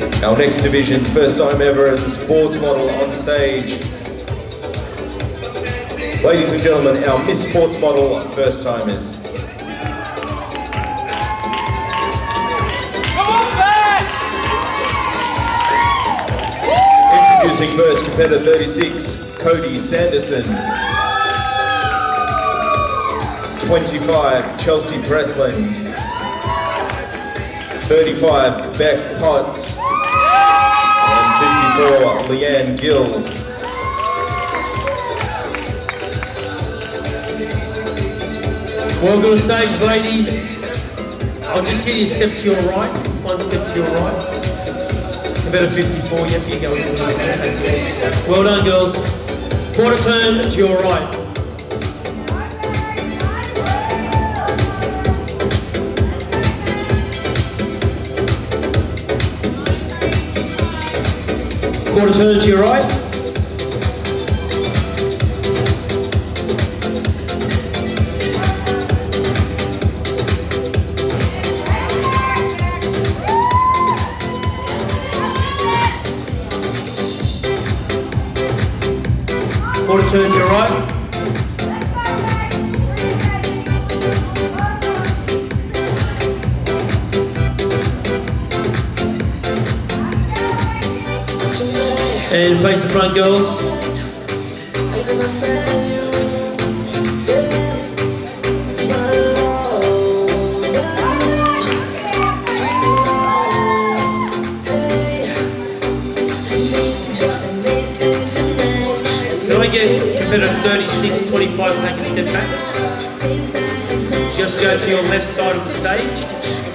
Our next division, first time ever as a sports model on stage. Ladies and gentlemen, our Miss Sports Model first timers. Introducing first competitor 36, Cody Sanderson. 25, Chelsea Breslin. 35, Beck Potts. 54, Leanne Gill. Welcome to stage, ladies. I'll just get you a step to your right, one step to your right. About a 54, yep, you go. Well done, girls. Quarter turn to your right. Quarter turn to your right. Quarter turn to your right. And face the front, girls. Can I get a bit of 36, 25, take a step back? Just go to your left side of the stage.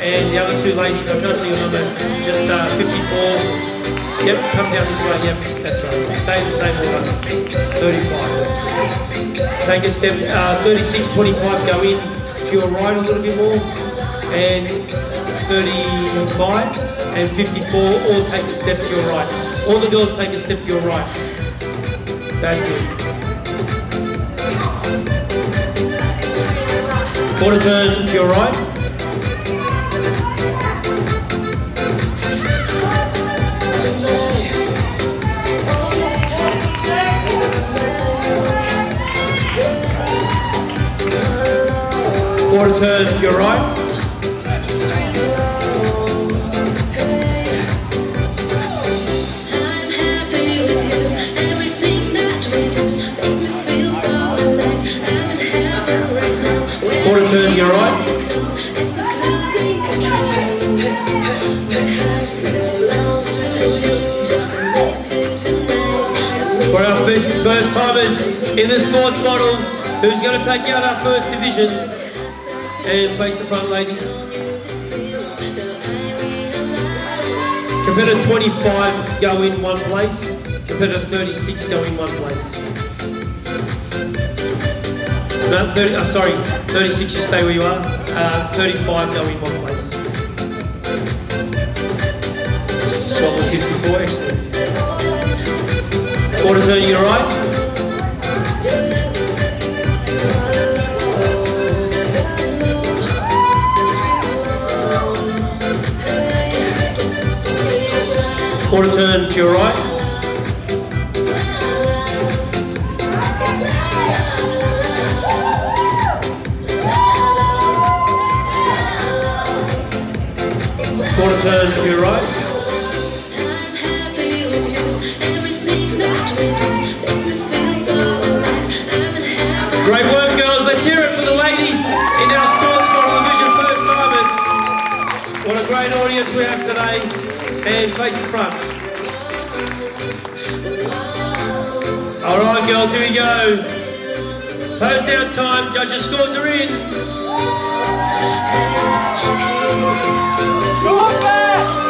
And the other two ladies, I can't see your number, just uh, 54. Yep, come down this way, yep, that's right. Stay the same order. 35. Take a step, uh, 36, 25, go in to your right a little bit more. And 35 and 54, all take a step to your right. All the girls take a step to your right. That's it. Quarter turn to your right. Quarter turn to your right. Quarter turn to your right. For our first, first timers in the sports model, who's going to take out our first division and face the front ladies. Competitor 25 go in one place. Competitor 36 go in one place. No, 30, uh, sorry, 36 you stay where you are. Uh, 35 go in one place. Swap with 54, excellent. Quarter turn to your Quarter turn to your right. Quarter turn to your right. Great work, girls. Let's hear it for the ladies in our sports first timers. What a great audience we have today. And face the front. All right, girls, here we go. Pose down time. Judges' scores are in. Go on back!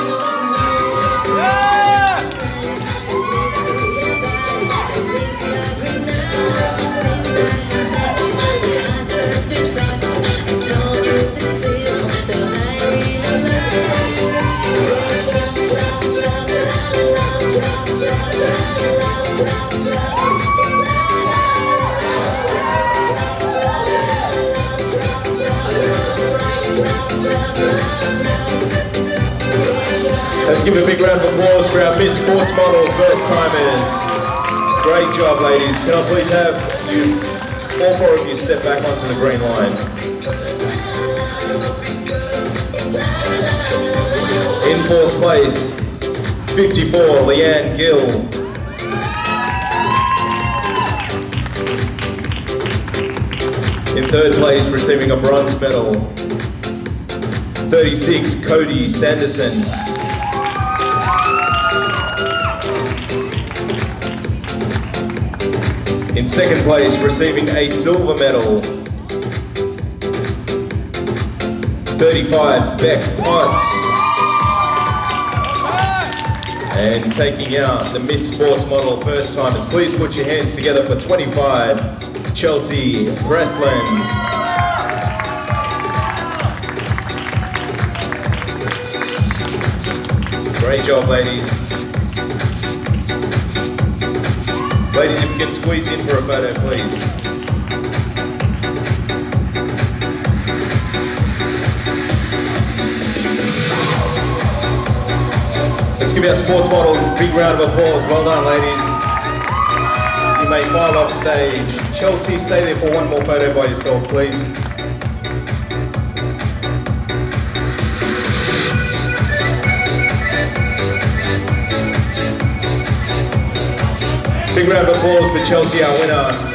Let's give a big round of applause for our Miss Sports Model first timers. Great job, ladies. Can I please have you, all four of you, step back onto the green line? In fourth place, 54, Leanne Gill. In third place, receiving a bronze medal, 36, Cody Sanderson. In second place, receiving a silver medal, 35, Beck Potts. And taking out the Miss Sports Model first timers, please put your hands together for 25, Chelsea Breslin. Great job, ladies. Ladies, if you can squeeze in for a photo, please. Let's give our sports models a big round of applause. Well done, ladies. You may file off stage. Chelsea, stay there for one more photo by yourself, please. Big round of applause for Chelsea, our winner.